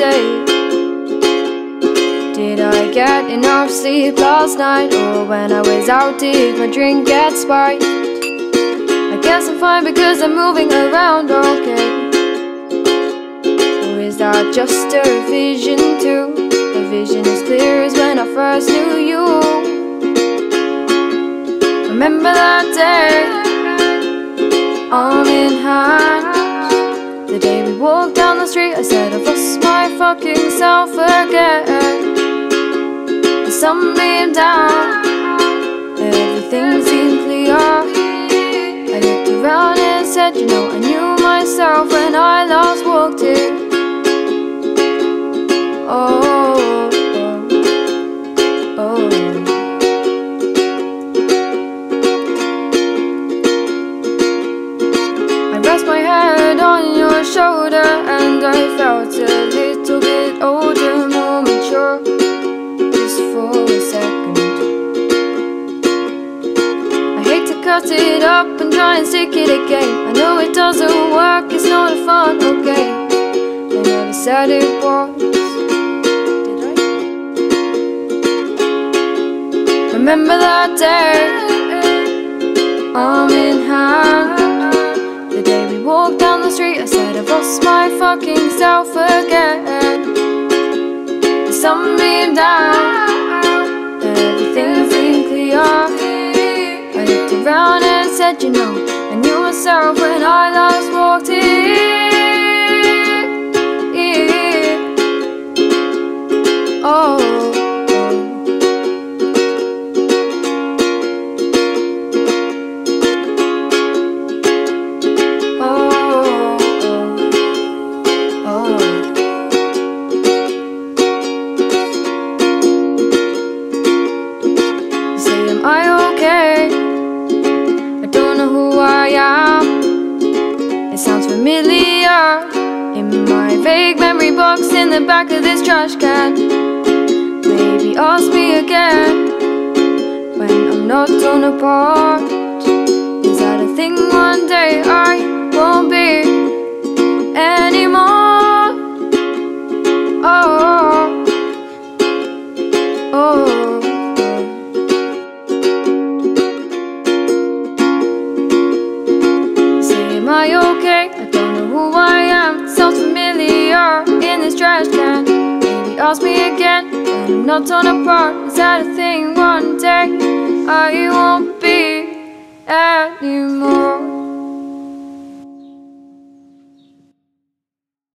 day. Did I get enough sleep last night? Or when I was out, did my drink get spiked? I guess I'm fine because I'm moving around okay. Or is that just a vision too? The vision is clear as when I first knew you. Remember that day? arm in hand The day we walked down the street I said I've lost my fucking self again. The sun beamed down Everything seemed clear. I looked around and said You know I knew myself when I last walked here and I felt a little bit older, more mature Just for a second I hate to cut it up and try and stick it again. I know it doesn't work, it's not a fun, okay. I never said it was. Did I? Remember that day fucking self again. The sun beamed down Everything seemed clear I looked around and said, you know I knew myself when I last walked here Oh vague memory box in the back of this trash can. Maybe ask me again When I'm not torn apart. Is that a thing one day I won't be anymore? Oh, oh, oh. Am I Ask me again. When I'm not torn apart Is that a thing one day. I won't be anymore